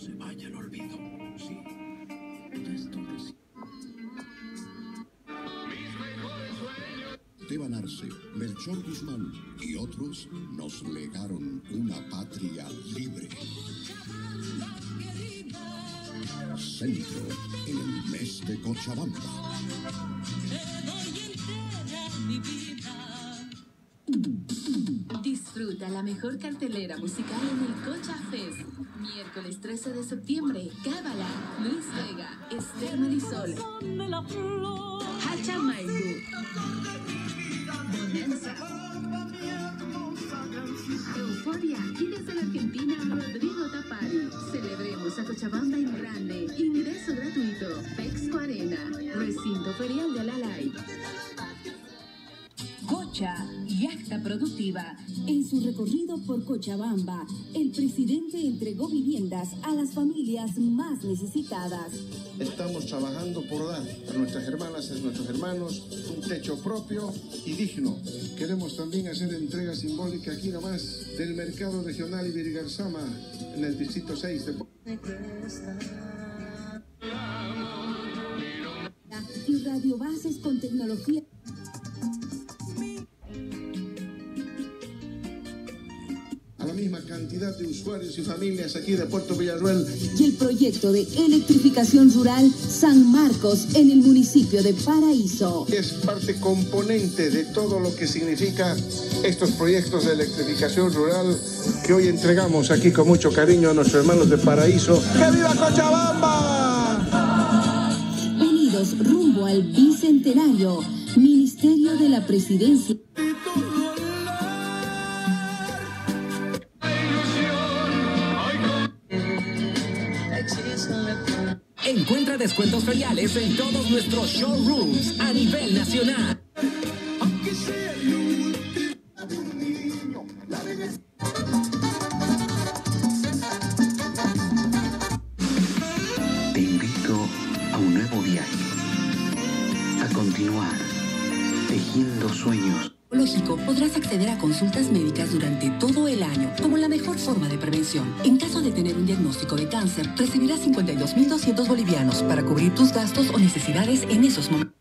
se vaya al olvido. Sí. Esto es... Esteban Arce, Melchor Guzmán y otros nos legaron una patria libre. Centro en el mes de Cochabamba. La mejor cartelera musical en el Cocha Fest. Miércoles 13 de septiembre, Cábala, Luis Vega, Esther Marisol, Hacha Maiku, Bonanza, Euforia y desde la Argentina, Rodrigo Tapari. Celebremos a Cochabamba en grande. Ingreso gratuito. Pexco Arena, Recinto Ferial de Alalay. Cocha, productiva. En su recorrido por Cochabamba, el presidente entregó viviendas a las familias más necesitadas. Estamos trabajando por dar a nuestras hermanas, a nuestros hermanos, un techo propio y digno. Queremos también hacer entrega simbólica aquí nomás del mercado regional Ibirigarzama en el distrito 6 de... Y radiobases con tecnología. Misma cantidad de usuarios y familias aquí de Puerto Villarruel. Y el proyecto de electrificación rural San Marcos en el municipio de Paraíso. Es parte componente de todo lo que significa estos proyectos de electrificación rural que hoy entregamos aquí con mucho cariño a nuestros hermanos de Paraíso. ¡Que viva Cochabamba! Unidos rumbo al bicentenario. Ministerio de la Presidencia. Encuentra descuentos feriales en todos nuestros showrooms a nivel nacional. Te invito a un nuevo viaje. A continuar tejiendo sueños. Lógico, podrás acceder a consultas médicas durante todo el año como la mejor forma de prevención. En caso de tener un diagnóstico de cáncer, recibirás 52.200 bolivianos para cubrir tus gastos o necesidades en esos momentos.